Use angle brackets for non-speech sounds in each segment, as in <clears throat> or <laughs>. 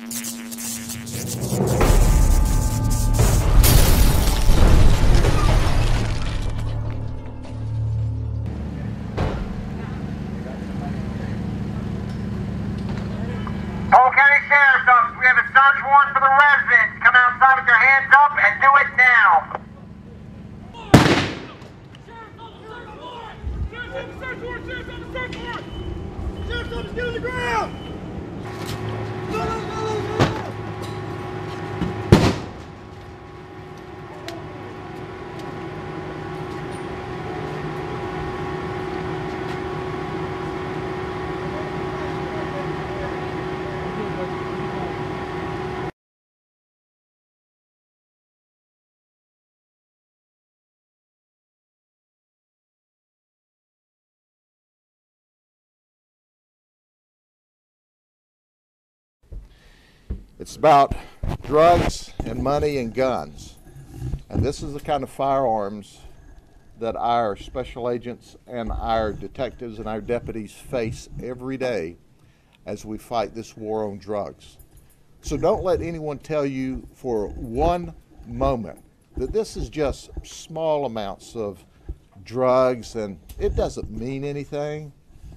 Polk <laughs> It's about drugs and money and guns. And this is the kind of firearms that our special agents and our detectives and our deputies face every day as we fight this war on drugs. So don't let anyone tell you for one moment that this is just small amounts of drugs and it doesn't mean anything.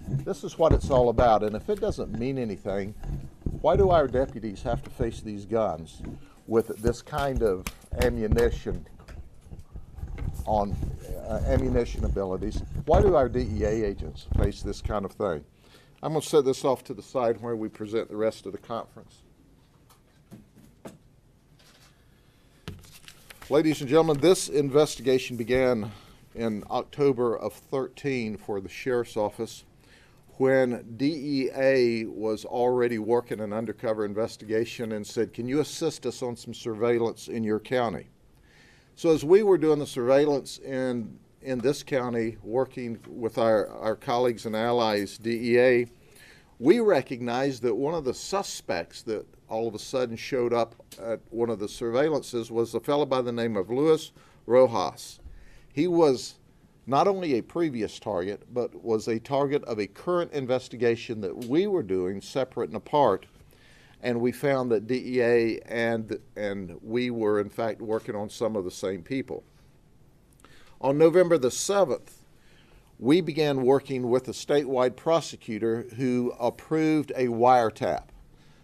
This is what it's all about. And if it doesn't mean anything, why do our deputies have to face these guns with this kind of ammunition on uh, ammunition abilities? Why do our DEA agents face this kind of thing? I'm going to set this off to the side where we present the rest of the conference. Ladies and gentlemen, this investigation began in October of 13 for the sheriff's office when DEA was already working an undercover investigation and said, Can you assist us on some surveillance in your county? So, as we were doing the surveillance in, in this county, working with our, our colleagues and allies, DEA, we recognized that one of the suspects that all of a sudden showed up at one of the surveillances was a fellow by the name of Luis Rojas. He was not only a previous target, but was a target of a current investigation that we were doing separate and apart. And we found that DEA and, and we were, in fact, working on some of the same people. On November the 7th, we began working with a statewide prosecutor who approved a wiretap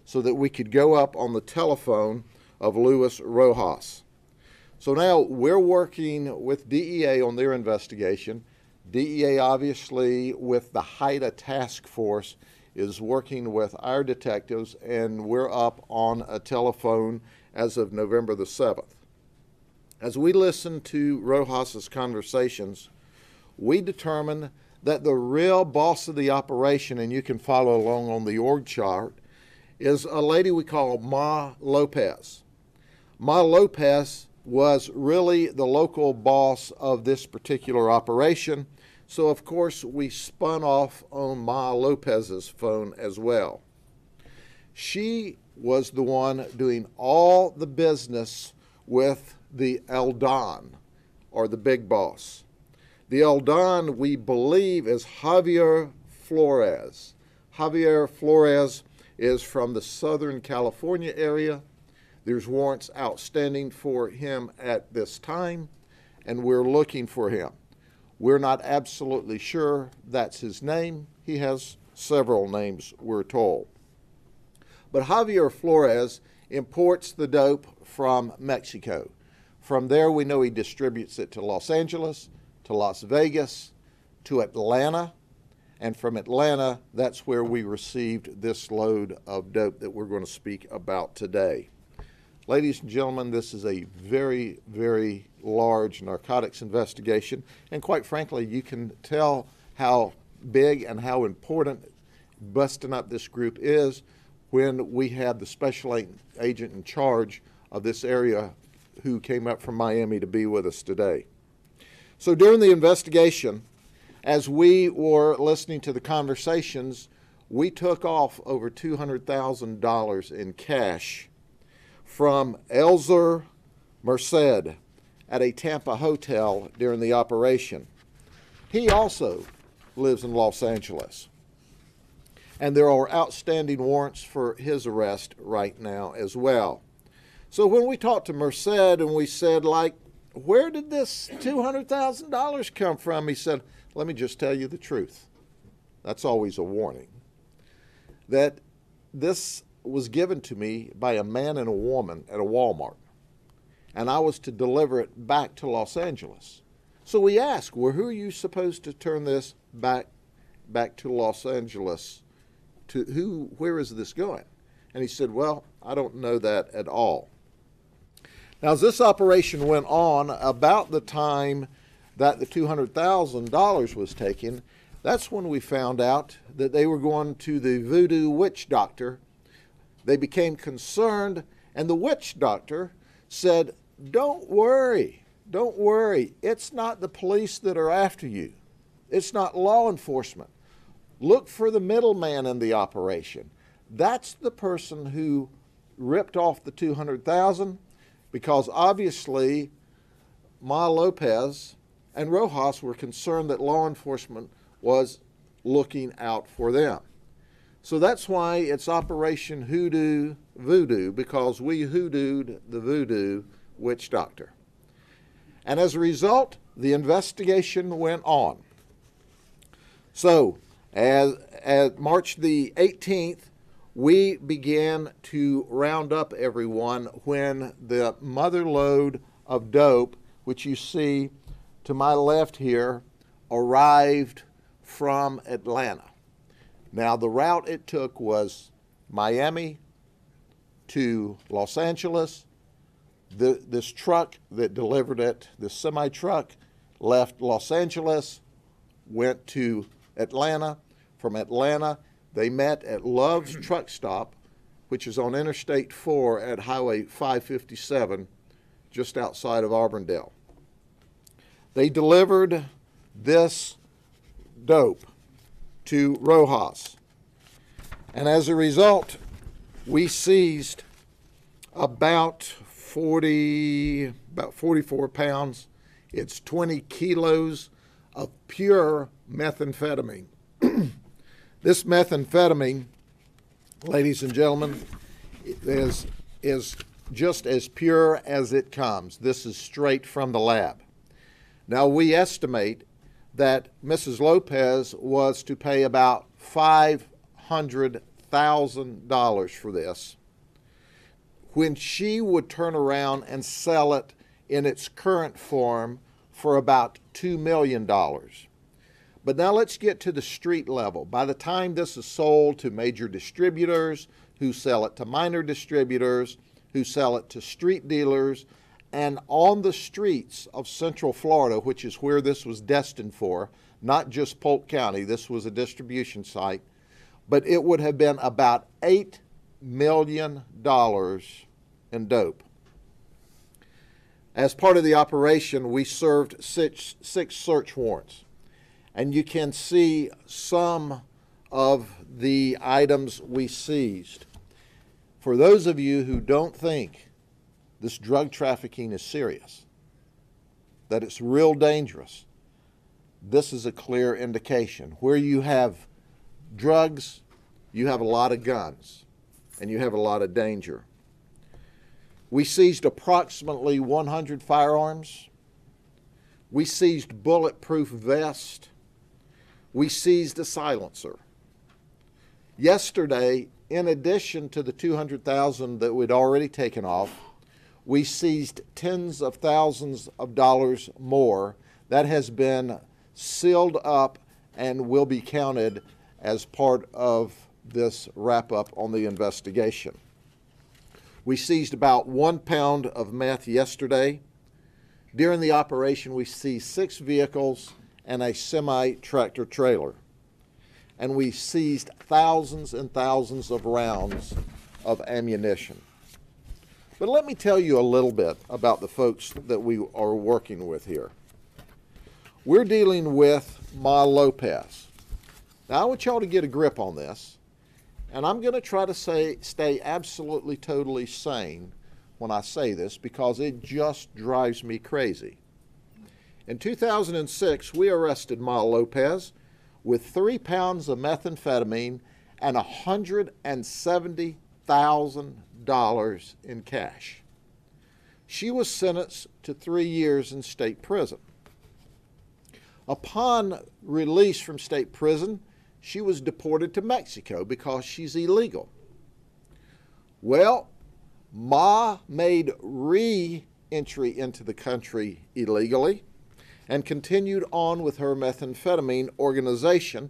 so that we could go up on the telephone of Luis Rojas. So now we're working with DEA on their investigation. DEA, obviously, with the HIDTA task force, is working with our detectives, and we're up on a telephone as of November the 7th. As we listened to Rojas's conversations, we determined that the real boss of the operation, and you can follow along on the org chart, is a lady we call Ma Lopez. Ma Lopez was really the local boss of this particular operation. So, of course, we spun off on Ma Lopez's phone as well. She was the one doing all the business with the El Don, or the big boss. The El Don, we believe, is Javier Flores. Javier Flores is from the Southern California area there's warrants outstanding for him at this time, and we're looking for him. We're not absolutely sure that's his name. He has several names, we're told. But Javier Flores imports the dope from Mexico. From there, we know he distributes it to Los Angeles, to Las Vegas, to Atlanta, and from Atlanta, that's where we received this load of dope that we're going to speak about today. Ladies and gentlemen, this is a very, very large narcotics investigation, and quite frankly, you can tell how big and how important busting up this group is when we had the special agent in charge of this area who came up from Miami to be with us today. So during the investigation, as we were listening to the conversations, we took off over $200,000 in cash from Elzer Merced at a Tampa hotel during the operation. He also lives in Los Angeles. And there are outstanding warrants for his arrest right now as well. So when we talked to Merced and we said, like, where did this $200,000 come from? He said, let me just tell you the truth. That's always a warning. That this was given to me by a man and a woman at a Walmart, and I was to deliver it back to Los Angeles. So we asked, well, who are you supposed to turn this back back to Los Angeles? To who? Where is this going? And he said, well, I don't know that at all. Now, as this operation went on, about the time that the $200,000 was taken, that's when we found out that they were going to the voodoo witch doctor. They became concerned, and the witch doctor said, Don't worry, don't worry. It's not the police that are after you, it's not law enforcement. Look for the middleman in the operation. That's the person who ripped off the 200,000 because obviously Ma Lopez and Rojas were concerned that law enforcement was looking out for them. So that's why it's Operation Hoodoo Voodoo, because we hoodooed the voodoo witch doctor. And as a result, the investigation went on. So, as, as March the 18th, we began to round up everyone when the mother load of dope, which you see to my left here, arrived from Atlanta. Now, the route it took was Miami to Los Angeles. The, this truck that delivered it, this semi truck, left Los Angeles, went to Atlanta. From Atlanta, they met at Love's <clears throat> Truck Stop, which is on Interstate 4 at Highway 557, just outside of Auburndale. They delivered this dope to Rojas. And as a result, we seized about 40, about 44 pounds. It's 20 kilos of pure methamphetamine. <clears throat> This methamphetamine, ladies and gentlemen, is, is just as pure as it comes. This is straight from the lab. Now, we estimate that Mrs. Lopez was to pay about $500,000 for this when she would turn around and sell it in its current form for about $2 million. But now let's get to the street level. By the time this is sold to major distributors, who sell it to minor distributors, who sell it to street dealers, and on the streets of Central Florida, which is where this was destined for, not just Polk County, this was a distribution site, but it would have been about $8 million in dope. As part of the operation, we served six, six search warrants and you can see some of the items we seized. For those of you who don't think this drug trafficking is serious, that it's real dangerous, this is a clear indication. Where you have drugs, you have a lot of guns, and you have a lot of danger. We seized approximately 100 firearms. We seized bulletproof vests we seized a silencer. Yesterday, in addition to the 200,000 that we'd already taken off, we seized tens of thousands of dollars more. That has been sealed up and will be counted as part of this wrap up on the investigation. We seized about one pound of meth yesterday. During the operation, we seized six vehicles and a semi tractor trailer. And we seized thousands and thousands of rounds of ammunition. But let me tell you a little bit about the folks that we are working with here. We're dealing with Ma Lopez. Now, I want y'all to get a grip on this, and I'm going to try to say, stay absolutely, totally sane when I say this because it just drives me crazy. In 2006, we arrested Ma Lopez with three pounds of methamphetamine and $170,000 in cash. She was sentenced to three years in state prison. Upon release from state prison, she was deported to Mexico because she's illegal. Well, Ma made re entry into the country illegally and continued on with her methamphetamine organization.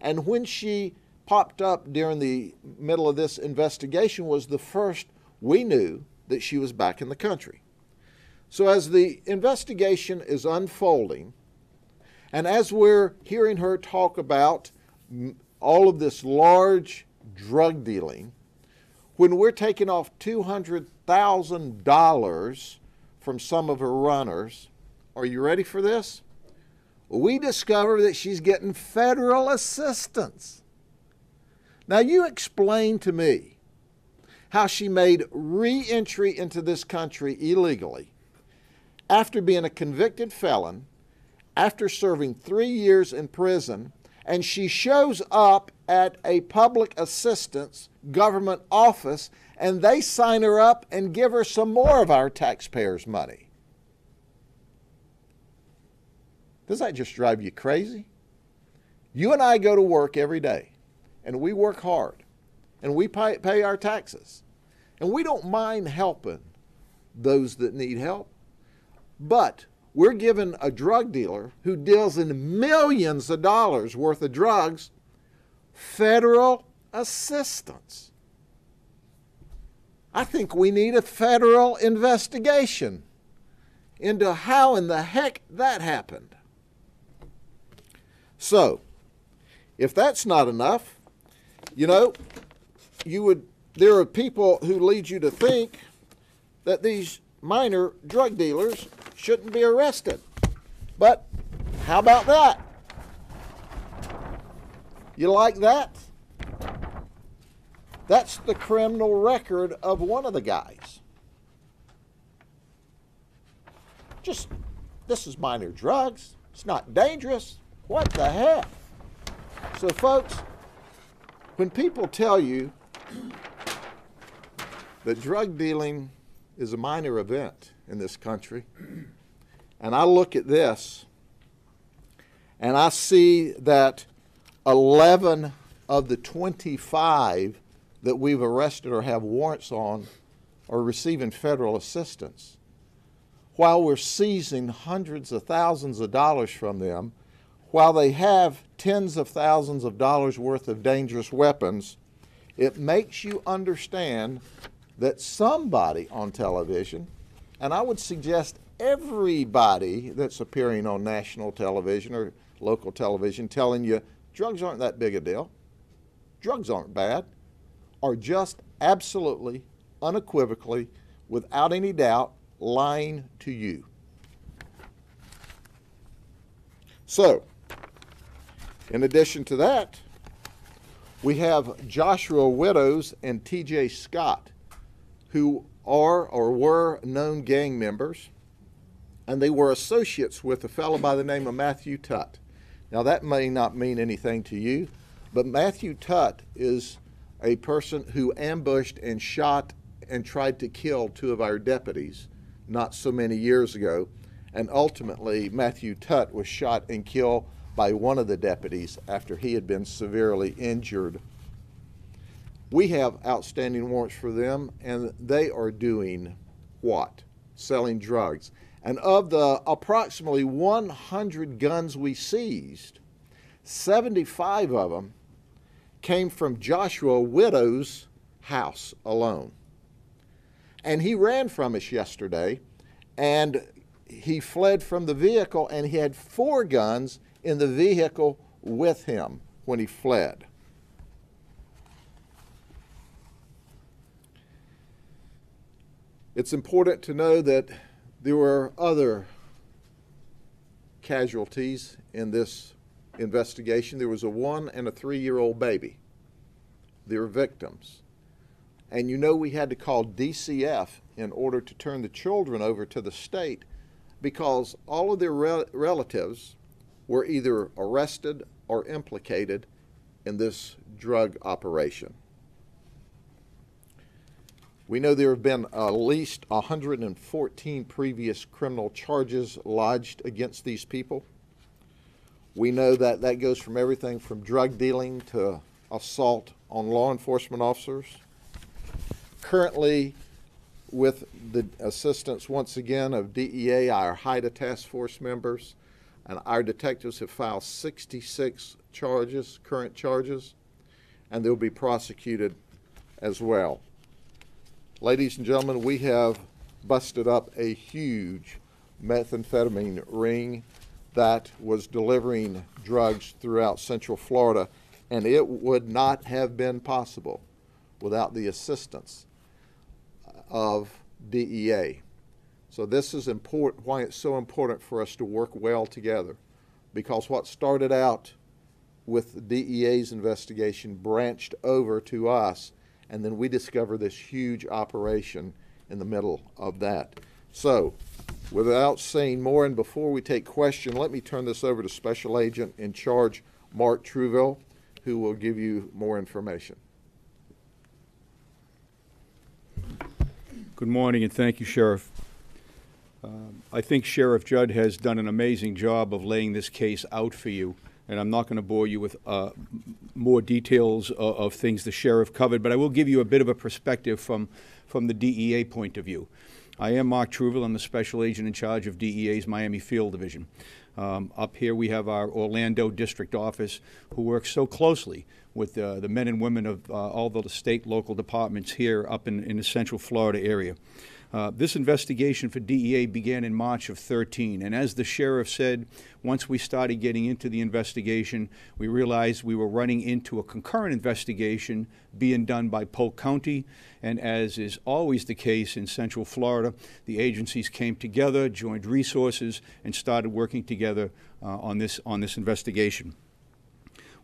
And when she popped up during the middle of this investigation was the first we knew that she was back in the country. So as the investigation is unfolding, and as we're hearing her talk about all of this large drug dealing, when we're taking off $200,000 from some of her runners, are you ready for this? We discover that she's getting federal assistance. Now, you explain to me how she made re entry into this country illegally after being a convicted felon, after serving three years in prison, and she shows up at a public assistance government office and they sign her up and give her some more of our taxpayers' money. Does that just drive you crazy? You and I go to work every day and we work hard and we pay, pay our taxes and we don't mind helping those that need help. But we're given a drug dealer who deals in millions of dollars worth of drugs federal assistance. I think we need a federal investigation into how in the heck that happened. So, if that's not enough, you know, you would there are people who lead you to think that these minor drug dealers shouldn't be arrested. But how about that? You like that? That's the criminal record of one of the guys. Just, this is minor drugs. It's not dangerous. What the heck? So, folks, when people tell you that drug dealing is a minor event in this country. And I look at this and I see that 11 of the 25 that we've arrested or have warrants on are receiving federal assistance. While we're seizing hundreds of thousands of dollars from them, while they have tens of thousands of dollars worth of dangerous weapons, it makes you understand that somebody on television, and I would suggest everybody that's appearing on national television or local television telling you drugs aren't that big a deal, drugs aren't bad, are just absolutely, unequivocally, without any doubt, lying to you. So, in addition to that, we have Joshua Widows and TJ Scott who are or were known gang members, and they were associates with a fellow by the name of Matthew Tutt. Now, that may not mean anything to you, but Matthew Tutt is a person who ambushed and shot and tried to kill two of our deputies not so many years ago. And ultimately, Matthew Tutt was shot and killed by one of the deputies after he had been severely injured we have outstanding warrants for them, and they are doing what? Selling drugs. And of the approximately 100 guns we seized, 75 of them came from Joshua Widow's house alone. And he ran from us yesterday, and he fled from the vehicle, and he had four guns in the vehicle with him when he fled. It's important to know that there were other casualties in this investigation. There was a one and a three year old baby. They were victims. And you know, we had to call DCF in order to turn the children over to the state because all of their rel- relatives were either arrested or implicated in this drug operation. We know there have been at least 114 previous criminal charges lodged against these people. We know that that goes from everything from drug dealing to assault on law enforcement officers. Currently, with the assistance once again of DEA, our HIDTA task force members, and our detectives have filed 66 charges, current charges, and they'll be prosecuted as well. Ladies and gentlemen, we have busted up a huge methamphetamine ring that was delivering drugs throughout Central Florida, and it would not have been possible without the assistance of DEA. So this is important, why it's so important for us to work well together. Because what started out with the DEA's investigation branched over to us, and then we discover this huge operation in the middle of that. So, without saying more, and before we take question, let me turn this over to Special Agent in charge, Mark Trouville, who will give you more information. Good morning, and thank you, Sheriff. Um, I think Sheriff Judd has done an amazing job of laying this case out for you, and I'm not going to bore you with uh, more details of, of things the sheriff covered, but I will give you a bit of a perspective from, from the DEA point of view. I am Mark Trouville. I'm the special agent in charge of DEA's Miami Field Division. Um, up here, we have our Orlando District Office, who works so closely with uh, the men and women of uh, all the state local departments here up in, in the Central Florida area. Uh, this investigation for DEA began in March of 13, and as the sheriff said, once we started getting into the investigation, we realized we were running into a concurrent investigation being done by Polk County, and as is always the case in Central Florida, the agencies came together, joined resources, and started working together uh, on this on this investigation.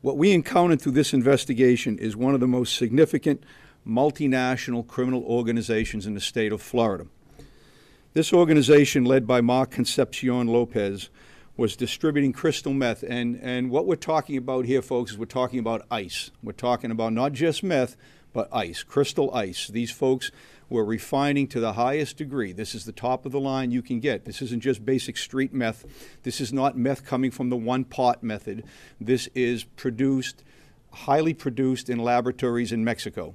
What we encountered through this investigation is one of the most significant multinational criminal organizations in the state of Florida. This organization, led by Mark Concepcion Lopez, was distributing crystal meth. And, and what we're talking about here, folks, is we're talking about ice. We're talking about not just meth, but ice, crystal ice. These folks were refining to the highest degree. This is the top of the line you can get. This isn't just basic street meth. This is not meth coming from the one pot method. This is produced, highly produced in laboratories in Mexico.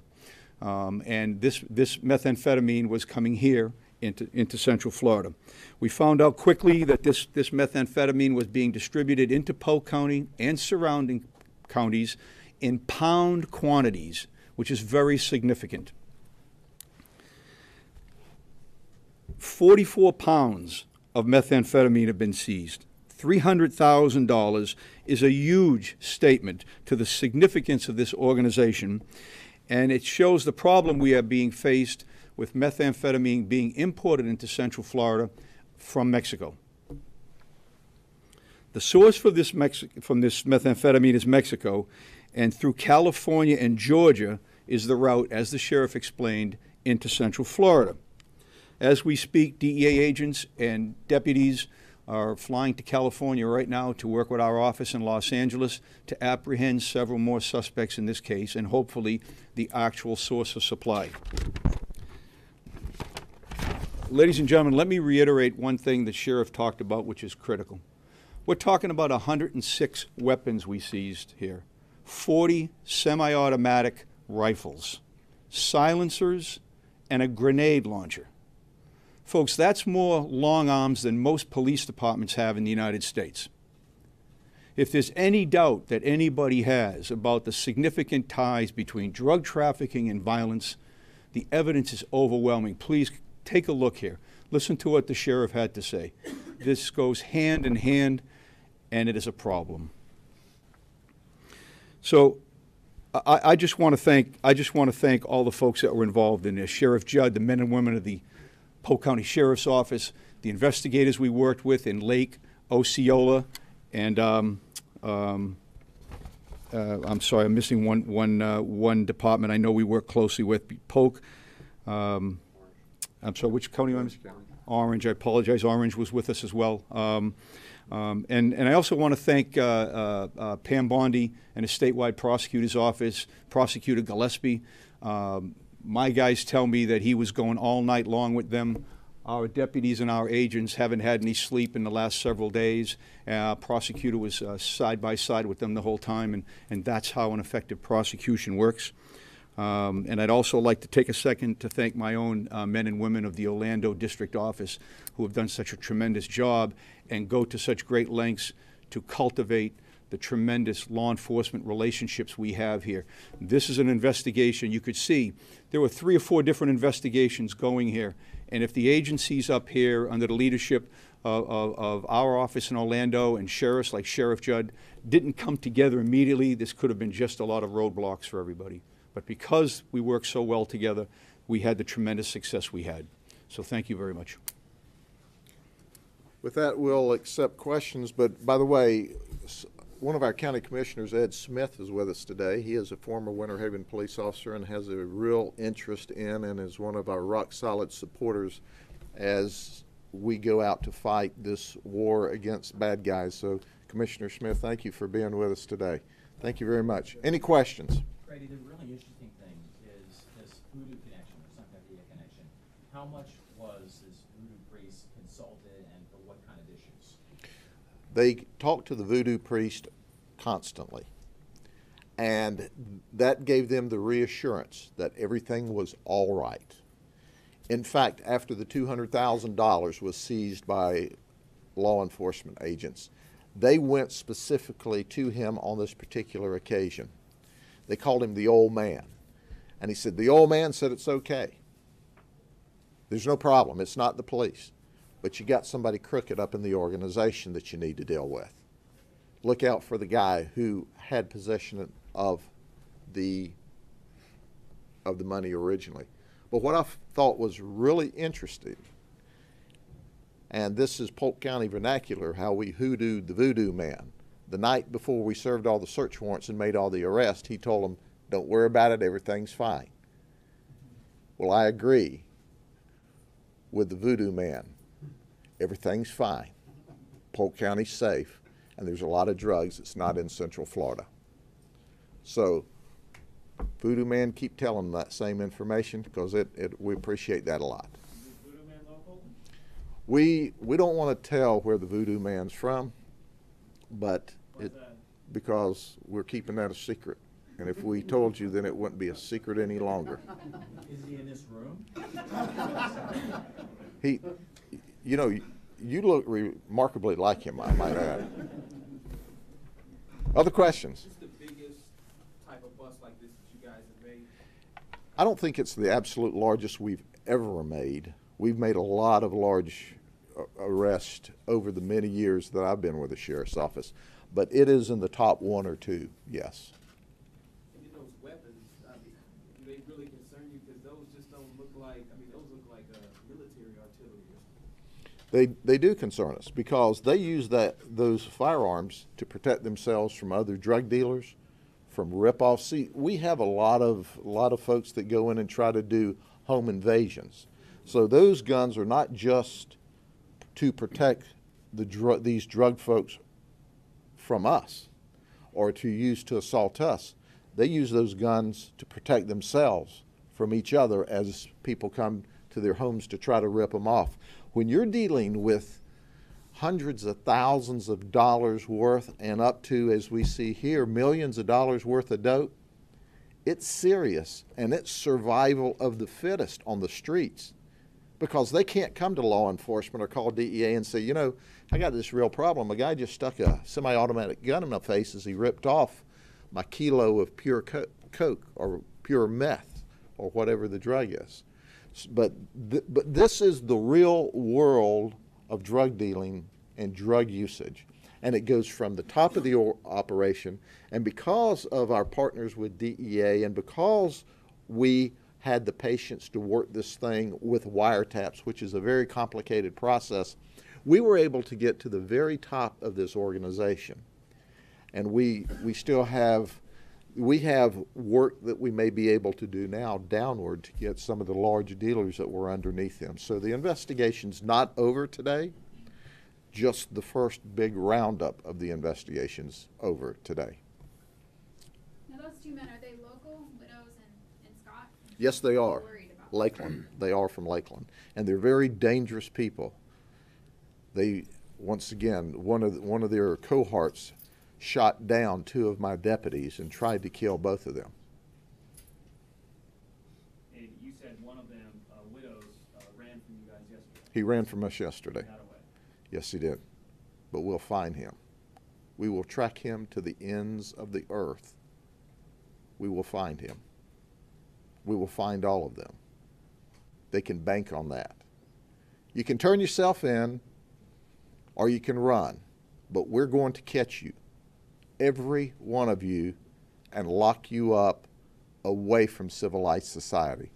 Um, and this, this methamphetamine was coming here into, into Central Florida. We found out quickly that this, this methamphetamine was being distributed into Polk County and surrounding counties in pound quantities, which is very significant. 44 pounds of methamphetamine have been seized. $300,000 is a huge statement to the significance of this organization and it shows the problem we are being faced with methamphetamine being imported into Central Florida from Mexico. The source for this Mexi- from this methamphetamine is Mexico, and through California and Georgia is the route, as the sheriff explained, into Central Florida. As we speak, DEA agents and deputies are flying to California right now to work with our office in Los Angeles to apprehend several more suspects in this case and hopefully the actual source of supply. Ladies and gentlemen, let me reiterate one thing the sheriff talked about, which is critical. We're talking about 106 weapons we seized here 40 semi automatic rifles, silencers, and a grenade launcher. Folks, that's more long arms than most police departments have in the United States. If there's any doubt that anybody has about the significant ties between drug trafficking and violence, the evidence is overwhelming. Please take a look here. Listen to what the sheriff had to say. This goes hand in hand, and it is a problem. So, I, I just want to thank I just want to thank all the folks that were involved in this. Sheriff Judd, the men and women of the Polk County Sheriff's Office, the investigators we worked with in Lake, Osceola, and um, um, uh, I'm sorry, I'm missing one, one, uh, one department I know we work closely with, Polk. Um, I'm sorry, which county I missing? Orange. I apologize, Orange was with us as well. Um, um, and, and I also want to thank uh, uh, uh, Pam Bondi and the statewide prosecutor's office, Prosecutor Gillespie. My guys tell me that he was going all night long with them. Our deputies and our agents haven't had any sleep in the last several days. Uh, prosecutor was uh, side by side with them the whole time, and, and that's how an effective prosecution works. Um, and I'd also like to take a second to thank my own uh, men and women of the Orlando District Office who have done such a tremendous job and go to such great lengths to cultivate the tremendous law enforcement relationships we have here. This is an investigation. You could see there were three or four different investigations going here. And if the agencies up here, under the leadership of, of, of our office in Orlando and sheriffs like Sheriff Judd, didn't come together immediately, this could have been just a lot of roadblocks for everybody. But because we work so well together, we had the tremendous success we had. So thank you very much. With that, we'll accept questions, but by the way, one of our county commissioners, Ed Smith, is with us today. He is a former Winter Haven police officer and has a real interest in and is one of our rock-solid supporters as we go out to fight this war against bad guys. So Commissioner Smith, thank you for being with us today. Thank you very much. Any questions? Grady, the really interesting thing is this voodoo connection, or Santeria connection. How much was this voodoo priest consulted and for what kind of issues? They talked to the voodoo priest constantly. And that gave them the reassurance that everything was all right. In fact, after the $200,000 was seized by law enforcement agents, they went specifically to him on this particular occasion. They called him the old man. And he said, The old man said it's okay. There's no problem. It's not the police. But you got somebody crooked up in the organization that you need to deal with. Look out for the guy who had possession of the of the money originally. But what I thought was really interesting, and this is Polk County vernacular, how we hoodooed the voodoo man. The night before we served all the search warrants and made all the arrests, he told them, "Don't worry about it. Everything's fine." Well, I agree with the voodoo man. Everything's fine. Polk County's safe, and there's a lot of drugs that's not in Central Florida. So, Voodoo Man, keep telling that same information because it, it we appreciate that a lot. Voodoo Man local? We we don't want to tell where the Voodoo Man's from, but it because we're keeping that a secret. And if we told you, then it wouldn't be a secret any longer. Is he in this room? He, you know, you look remarkably like him, I might add. Other questions? What's the biggest type of bus like this that you guys have made? I don't think it's the absolute largest we've ever made. We've made a lot of large uh, arrests over the many years that I've been with the sheriff's office, but it is in the top one or two, yes. And then those weapons, I mean, do they really concern you? Because those just don't look like, I mean, those look like uh, military artillery. They, they do concern us because they use that, those firearms to protect themselves from other drug dealers, from rip-offs. See, we have a lot of, a lot of folks that go in and try to do home invasions. So those guns are not just to protect the dru- these drug folks from us or to use to assault us. They use those guns to protect themselves from each other as people come to their homes to try to rip them off. When you're dealing with hundreds of thousands of dollars worth and up to, as we see here, millions of dollars worth of dope, it's serious and it's survival of the fittest on the streets because they can't come to law enforcement or call DEA and say, you know, I got this real problem. A guy just stuck a semi automatic gun in my face as he ripped off my kilo of pure co- coke or pure meth or whatever the drug is. But, th- but this is the real world of drug dealing and drug usage. And it goes from the top of the operation. And because of our partners with DEA and because we had the patience to work this thing with wiretaps, which is a very complicated process, we were able to get to the very top of this organization. And we, we still have we have work that we may be able to do now downward to get some of the large dealers that were underneath them. So the investigation's not over today, just the first big roundup of the investigation's over today. Now those two men, are they local, Widows and, and Scott? Yes, they are. Lakeland. They are from Lakeland. And they're very dangerous people. They, once again, one of, one of their cohorts shot down two of my deputies and tried to kill both of them. And you said one of them, uh, Widows, uh, ran from you guys yesterday. He ran from us yesterday. Yes, he did. But we'll find him. We will track him to the ends of the earth. We will find him. We will find all of them. They can bank on that. You can turn yourself in or you can run, but we're going to catch you, every one of you, and lock you up away from civilized society.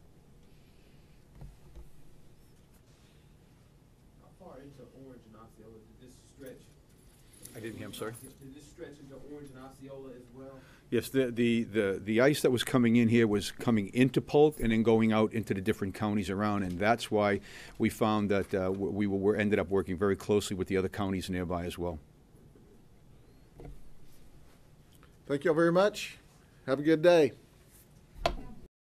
How far into Orange and Osceola did this stretch? I didn't hear, I'm sorry? Did this stretch into Orange and Osceola as well? Yes, the, the, the, the ice that was coming in here was coming into Polk and then going out into the different counties around, and that's why we found that uh, we were, we ended up working very closely with the other counties nearby as well. Thank you all very much. Have a good day.